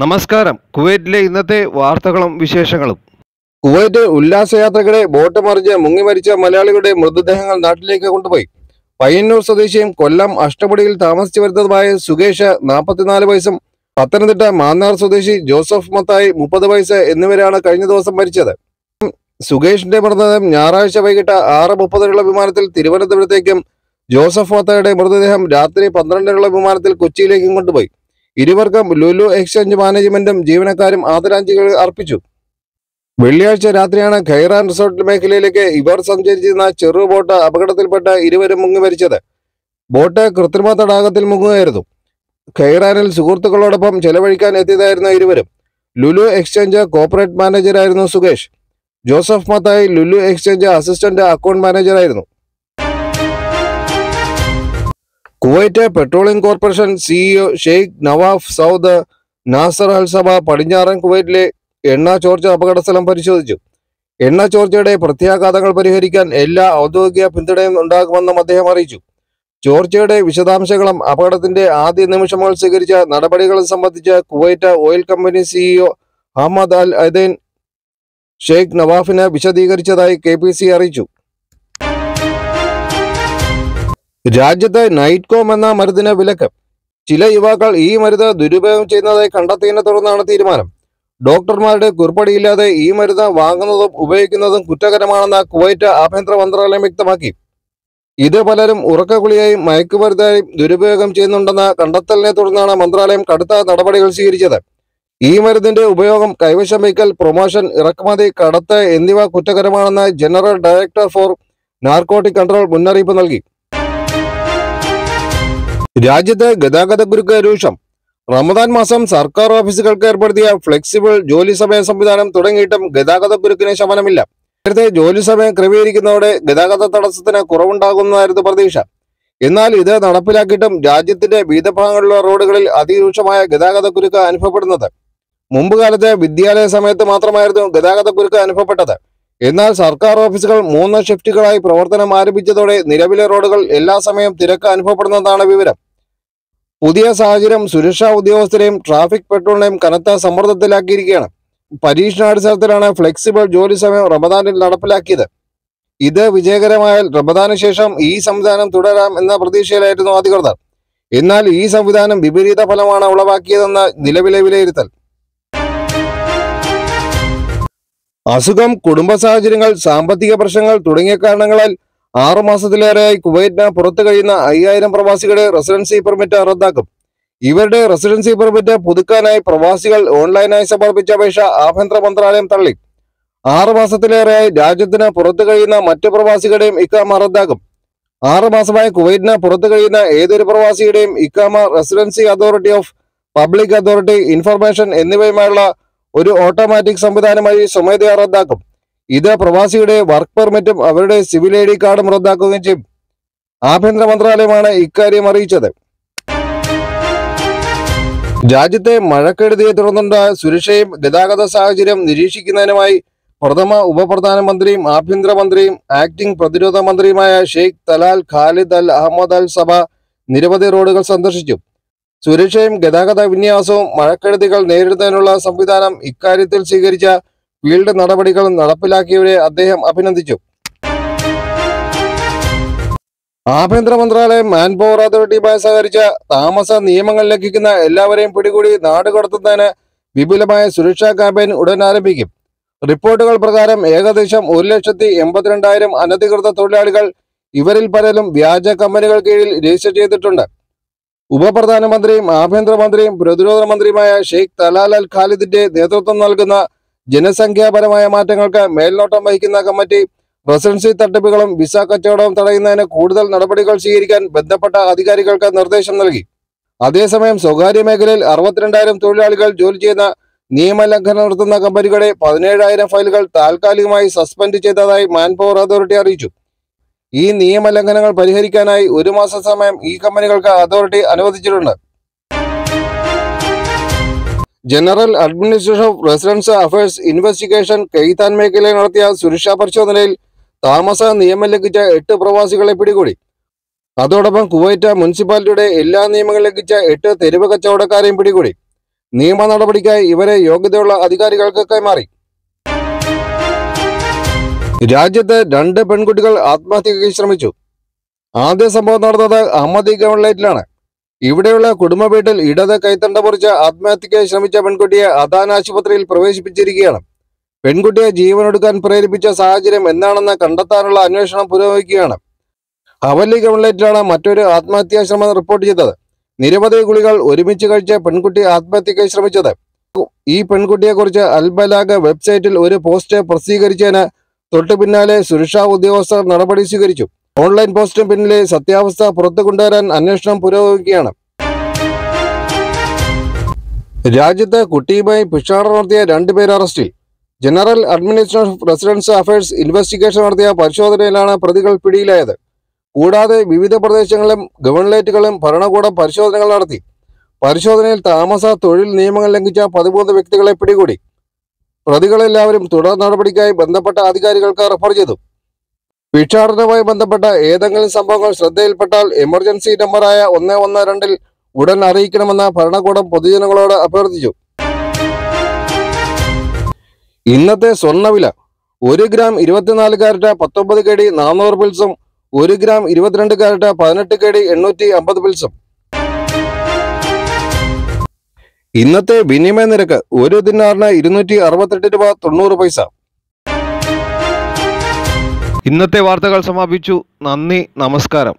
നമസ്കാരം. കുവൈറ്റിലെ ഇന്നത്തെ വാർത്തകളും വിശേഷങ്ങളും. കുവൈറ്റ് ഉല്ലാസയാത്രക്കിടെ ബോട്ട് മറിഞ്ഞ് മുങ്ങി മരിച്ച മലയാളികളുടെ മൃതദേഹങ്ങൾ നാട്ടിലേക്ക് കൊണ്ടുപോയി. പയ്യന്നൂർ സ്വദേശിയും കൊല്ലം അഷ്ടപടിയിൽ താമസിച്ചു വരുന്നതുമായ സുകേഷ് നാൽപ്പത്തിനാല് വയസ്സും പത്തനംതിട്ട മാന്നാർ സ്വദേശി ജോസഫ് മത്തായി മുപ്പത് വയസ്സ് എന്നിവരാണ് കഴിഞ്ഞ ദിവസം മരിച്ചത്. സുകേഷിന്റെ മൃതദേഹം ഞായറാഴ്ച വൈകിട്ട് ആറ് മുപ്പതിനുള്ള വിമാനത്തിൽ തിരുവനന്തപുരത്തേക്കും ജോസഫ് മത്തായുടെ മൃതദേഹം രാത്രി പന്ത്രണ്ടിനുള്ള വിമാനത്തിൽ കൊച്ചിയിലേക്കും കൊണ്ടുപോയി. ഇരുവർക്കും ലുലു എക്സ്ചേഞ്ച് മാനേജ്മെന്റും ജീവനക്കാരും ആദരാഞ്ജലികൾ അർപ്പിച്ചു. വെള്ളിയാഴ്ച രാത്രിയാണ് ഖൈറാൻ റിസോർട്ട് മേഖലയിലേക്ക് ഇവർ സഞ്ചരിച്ചിരുന്ന ചെറു ബോട്ട് അപകടത്തിൽപ്പെട്ട് ഇരുവരും മുങ്ങി മരിച്ചത് ബോട്ട് കൃത്രിമ തടാകത്തിൽ മുങ്ങുകയായിരുന്നു. ഖൈറാനിൽ സുഹൃത്തുക്കളോടൊപ്പം ചെലവഴിക്കാൻ എത്തിയതായിരുന്ന ഇരുവരും. Lulu exchange corporate മാനേജറായിരുന്നു Sukesh. Joseph Mathai Lulu Exchange assistant account മാനേജറായിരുന്നു Kuwait petroleum corporation CEO Sheikh Nawaf Saud Nasser Al Sabah പടിഞ്ഞാറൻ കുവൈറ്റിലെ എണ്ണ ചോർച്ച അപകട സ്ഥലം പരിശോധിച്ചു. എണ്ണ ചോർച്ചയുടെ പ്രത്യാഘാതങ്ങൾ പരിഹരിക്കാൻ എല്ലാ ഔദ്യോഗിക പിന്തുണയും ഉണ്ടാകുമെന്നും അദ്ദേഹം അറിയിച്ചു. ചോർച്ചയുടെ വിശദാംശങ്ങളും അപകടത്തിന്റെ ആദ്യ നിമിഷങ്ങൾ സ്വീകരിച്ച നടപടികളും സംബന്ധിച്ച് Kuwait oil company CEO Ahmed Al Adain Sheikh നവാഫിന് വിശദീകരിച്ചതായി കെ അറിയിച്ചു. രാജ്യത്ത് നൈറ്റ്കോം എന്ന മരുന്നിന് വിലക്ക്. ചില യുവാക്കൾ ഈ മരുന്ന് ദുരുപയോഗം ചെയ്യുന്നതായി കണ്ടെത്തിയതിനെ തുടർന്നാണ് തീരുമാനം. ഡോക്ടർമാരുടെ കുറിപ്പടിയില്ലാതെ ഈ മരുന്ന് വാങ്ങുന്നതും ഉപയോഗിക്കുന്നതും കുറ്റകരമാണെന്ന് കുവൈറ്റ് ആഭ്യന്തര മന്ത്രാലയം വ്യക്തമാക്കി. ഇത് പലരും ഉറക്കക്കുളിയായും മയക്കുമരുന്നായും ദുരുപയോഗം ചെയ്യുന്നുണ്ടെന്ന കണ്ടെത്തലിനെ തുടർന്നാണ് മന്ത്രാലയം കടുത്ത നടപടികൾ സ്വീകരിച്ചത്. ഈ മരുന്നിന്റെ ഉപയോഗം കൈവശം വയ്ക്കൽ പ്രൊമോഷൻ ഇറക്കുമതി കടത്ത് എന്നിവ കുറ്റകരമാണെന്ന് general director for narcotic control മുന്നറിയിപ്പ് നൽകി. രാജ്യത്ത് ഗതാഗത കുരുക്ക് രൂക്ഷം റമദാൻ മാസം സർക്കാർ ഓഫീസുകൾക്ക് ഏർപ്പെടുത്തിയ ഫ്ലെക്സിബിൾ ജോലി സമയ സംവിധാനം തുടങ്ങിയിട്ടും ഗതാഗത കുരുക്കിന് ശമനമില്ല. നേരത്തെ ജോലി സമയം ക്രമീകരിക്കുന്നതോടെ ഗതാഗത തടസ്സത്തിന് കുറവുണ്ടാകുന്നതായിരുന്നു പ്രതീക്ഷ. എന്നാൽ ഇത് നടപ്പിലാക്കിയിട്ടും രാജ്യത്തിന്റെ വിവിധ ഭാഗങ്ങളിലുള്ള റോഡുകളിൽ അതിരൂക്ഷമായ ഗതാഗത കുരുക്ക് അനുഭവപ്പെടുന്നത്. മുമ്പ് കാലത്ത് വിദ്യാലയ സമയത്ത് മാത്രമായിരുന്നു ഗതാഗത കുരുക്ക് അനുഭവപ്പെട്ടത്. എന്നാൽ സർക്കാർ ഓഫീസുകൾ മൂന്ന് ഷിഫ്റ്റുകളായി പ്രവർത്തനം ആരംഭിച്ചതോടെ നിലവിലെ റോഡുകൾ എല്ലാ സമയം തിരക്ക് അനുഭവപ്പെടുന്നതാണ് വിവരം. പുതിയ സാഹചര്യം സുരക്ഷാ ഉദ്യോഗസ്ഥരെയും ട്രാഫിക് പെട്രോളിനെയും കനത്ത സമ്മർദ്ദത്തിലാക്കിയിരിക്കുകയാണ്. പരീക്ഷണാടിസ്ഥാനത്തിലാണ് ഫ്ലെക്സിബിൾ ജോലി സമയം റമദാനിൽ നടപ്പിലാക്കിയത്. ഇത് വിജയകരമായാൽ റമദാനു ശേഷം ഈ സംവിധാനം തുടരാം എന്ന പ്രതീക്ഷയിലായിരുന്നു അധികൃതർ. എന്നാൽ ഈ സംവിധാനം വിപരീത ഫലമാണ് ഉളവാക്കിയതെന്ന് നിലവിലെ വിലയിരുത്തൽ. അസുഖം കുടുംബ സാഹചര്യങ്ങൾ സാമ്പത്തിക പ്രശ്നങ്ങൾ തുടങ്ങിയ കാരണങ്ങളാൽ ആറു മാസത്തിലേറെയായി കുവൈറ്റിന് പുറത്തു കഴിയുന്ന അയ്യായിരം പ്രവാസികളുടെ റെസിഡൻസി പെർമിറ്റ് റദ്ദാക്കും. ഇവരുടെ റെസിഡൻസി പെർമിറ്റ് പുതുക്കാനായി പ്രവാസികൾ ഓൺലൈനായി സമർപ്പിച്ച അപേക്ഷ ആഭ്യന്തര മന്ത്രാലയം തള്ളി. ആറു മാസത്തിലേറെയായി രാജ്യത്തിന് പുറത്തു കഴിയുന്ന മറ്റു പ്രവാസികളുടെയും ഇക്കാമ റദ്ദാക്കും. ആറു മാസമായി കുവൈറ്റിന് പുറത്തു കഴിയുന്ന ഏതൊരു പ്രവാസിയുടെയും ഇക്കാമ residency authority of public authority information എന്നിവയുമായുള്ള ഒരു ഓട്ടോമാറ്റിക് സംവിധാനമായി സ്വമേധയാ റദ്ദാക്കും. ഇത് പ്രവാസിയുടെ വർക്ക് പെർമിറ്റും അവരുടെ സിവിൽ ഐ ഡി കാർഡും റദ്ദാക്കുകയും ചെയ്യും. ആഭ്യന്തര മന്ത്രാലയമാണ് ഇക്കാര്യം അറിയിച്ചത്. രാജ്യത്തെ മഴക്കെടുതിയെ തുടർന്നുണ്ടായ സുരക്ഷയും ഗതാഗത സാഹചര്യം നിരീക്ഷിക്കുന്നതിനുമായി പ്രഥമ ഉപപ്രധാനമന്ത്രിയും ആഭ്യന്തരമന്ത്രിയും ആക്ടിംഗ് പ്രതിരോധ മന്ത്രിയുമായ Sheikh Talal Khalid Al Ahmed Al Sabah നിരവധി റോഡുകൾ സന്ദർശിച്ചു. സുരക്ഷയും ഗതാഗത വിന്യാസവും മഴക്കെടുതികൾ നേരിടുന്നതിനുള്ള സംവിധാനം ഇക്കാര്യത്തിൽ സ്വീകരിച്ച ഫീൽഡ് നടപടികൾ നടപ്പിലാക്കിയവരെ അദ്ദേഹം അഭിനന്ദിച്ചു. ആഭ്യന്തര മന്ത്രാലയം മാൻ പവർ അതോറിറ്റിയുമായി സഹകരിച്ച താമസ നിയമങ്ങൾ ലംഘിക്കുന്ന എല്ലാവരെയും പിടികൂടി നാട് കടത്തുന്നതിന് വിപുലമായ സുരക്ഷാ ക്യാമ്പയിൻ ഉടൻ ആരംഭിക്കും. റിപ്പോർട്ടുകൾ പ്രകാരം ഏകദേശം ഒരു ലക്ഷത്തി എൺപത്തിരണ്ടായിരം അനധികൃത തൊഴിലാളികൾ ഇവരിൽ പലരും വ്യാജ കമ്പനികൾ കീഴിൽ രജിസ്റ്റർ ചെയ്തിട്ടുണ്ട്. ഉപപ്രധാനമന്ത്രിയും ആഭ്യന്തരമന്ത്രിയും പ്രതിരോധ മന്ത്രിയുമായ ഷെയ്ഖ് തലാൽ അൽ ഖാലിദിന്റെ നേതൃത്വം നൽകുന്ന ജനസംഖ്യാപരമായ മാറ്റങ്ങൾക്ക് മേൽനോട്ടം വഹിക്കുന്ന കമ്മിറ്റി റെസിഡൻസി തട്ടിപ്പുകളും വിസ കച്ചവടവും തടയുന്നതിന് കൂടുതൽ നടപടികൾ സ്വീകരിക്കാൻ ബന്ധപ്പെട്ട അധികാരികൾക്ക് നിർദ്ദേശം നൽകി. അതേസമയം സ്വകാര്യ മേഖലയിൽ അറുപത്തിരണ്ടായിരം തൊഴിലാളികൾ ജോലി ചെയ്യുന്ന നിയമലംഘനം നടത്തുന്ന കമ്പനികളുടെ പതിനേഴായിരം ഫയലുകൾ താൽക്കാലികമായി സസ്പെൻഡ് ചെയ്തതായി മാൻപവർ അതോറിറ്റി അറിയിച്ചു. ഈ നിയമലംഘനങ്ങൾ പരിഹരിക്കാനായി ഒരു മാസ സമയം ഈ കമ്പനികൾക്ക് അതോറിറ്റി അനുവദിച്ചിട്ടുണ്ട്. General administration of residence affairs investigation Khaitan മേഖലയിൽ നടത്തിയ സുരക്ഷാ പരിശോധനയിൽ താമസ നിയമം ലംഘിച്ച എട്ട് പ്രവാസികളെ പിടികൂടി. അതോടൊപ്പം കുവൈറ്റ് മുനിസിപ്പാലിറ്റിയുടെ എല്ലാ നിയമങ്ങളും ലംഘിച്ച എട്ട് തെരുവ് കച്ചവടക്കാരെയും പിടികൂടി. നിയമ നടപടിക്കായി ഇവരെ യോഗ്യതയുള്ള അധികാരികൾക്ക് കൈമാറി. രാജ്യത്ത് രണ്ട് പെൺകുട്ടികൾ ആത്മഹത്യയ്ക്ക് ശ്രമിച്ചു. ആദ്യ സംഭവം നടന്നത് അഹമ്മദി ഗവൺലൈറ്റിലാണ് ഇവിടെയുള്ള കുടുംബ വീട്ടിൽ ഇടത് കൈത്തണ്ട മുറിച്ച് ആത്മഹത്യയ്ക്ക് ശ്രമിച്ച പെൺകുട്ടിയെ അദാൻ ആശുപത്രിയിൽ പ്രവേശിപ്പിച്ചിരിക്കുകയാണ്. പെൺകുട്ടിയെ ജീവനൊടുക്കാൻ പ്രേരിപ്പിച്ച സാഹചര്യം എന്താണെന്ന് കണ്ടെത്താനുള്ള അന്വേഷണം പുരോഗമിക്കുകയാണ്. ഹവല്ലി ഗവൺലൈറ്റിലാണ് മറ്റൊരു ആത്മഹത്യാ ശ്രമം റിപ്പോർട്ട് ചെയ്തത്. നിരവധി ഗുളികൾ ഒരുമിച്ച് കഴിച്ച് പെൺകുട്ടി ആത്മഹത്യയ്ക്ക് ശ്രമിച്ചത്. ഈ പെൺകുട്ടിയെക്കുറിച്ച് അൽബലാഗ് വെബ്സൈറ്റിൽ ഒരു പോസ്റ്റ് പ്രസിദ്ധീകരിച്ചതിന് തൊട്ടു പിന്നാലെ സുരക്ഷാ ഉദ്യോഗസ്ഥർ നടപടി സ്വീകരിച്ചു. ഓൺലൈൻ പോസ്റ്റിന് പിന്നിലെ സത്യാവസ്ഥ പുറത്തു കൊണ്ടുവരാൻ അന്വേഷണം പുരോഗമിക്കുകയാണ്. രാജ്യത്ത് കുട്ടിയുമായി ഭിക്ഷാടനം നടത്തിയ രണ്ടുപേർ അറസ്റ്റിൽ. General administration of residence affairs investigation നടത്തിയ പരിശോധനയിലാണ് പ്രതികൾ പിടിയിലായത്. കൂടാതെ വിവിധ പ്രദേശങ്ങളിലും ഗവൺലേറ്റുകളും ഭരണകൂടം പരിശോധനകൾ നടത്തി. പരിശോധനയിൽ താമസ തൊഴിൽ നിയമങ്ങൾ ലംഘിച്ച പതിമൂന്ന് വ്യക്തികളെ പിടികൂടി. പ്രതികളെല്ലാവരും തുടർ നടപടിക്കായി ബന്ധപ്പെട്ട അധികാരികൾക്ക് റഫർ ചെയ്തു. ഭിക്ഷാടനവുമായി ബന്ധപ്പെട്ട ഏതെങ്കിലും സംഭവങ്ങൾ ശ്രദ്ധയിൽപ്പെട്ടാൽ എമർജൻസി നമ്പറായ ഒന്ന് ഒന്ന് രണ്ടിൽ ഉടൻ അറിയിക്കണമെന്ന് ഭരണകൂടം പൊതുജനങ്ങളോട് അഭ്യർത്ഥിച്ചു. ഇന്നത്തെ സ്വർണവില ഒരു ഗ്രാം ഇരുപത്തിനാല് കാരറ്റ പത്തൊമ്പത് കെ ഡി നാനൂറ് പിൽസും ഒരു ഗ്രാം ഇരുപത്തിരണ്ട് കാരറ്റ പതിനെട്ട് കെ ഡി എണ്ണൂറ്റി അമ്പത് പിൽസും. ഇന്നത്തെ വിനിമയ നിരക്ക് ഒരു ദിനാറിന് ഇരുന്നൂറ്റി അറുപത്തെട്ട് രൂപ തൊണ്ണൂറ് പൈസ. ഇന്നത്തെ വാർത്തകൾ സമാപിച്ചു. നന്ദി നമസ്കാരം.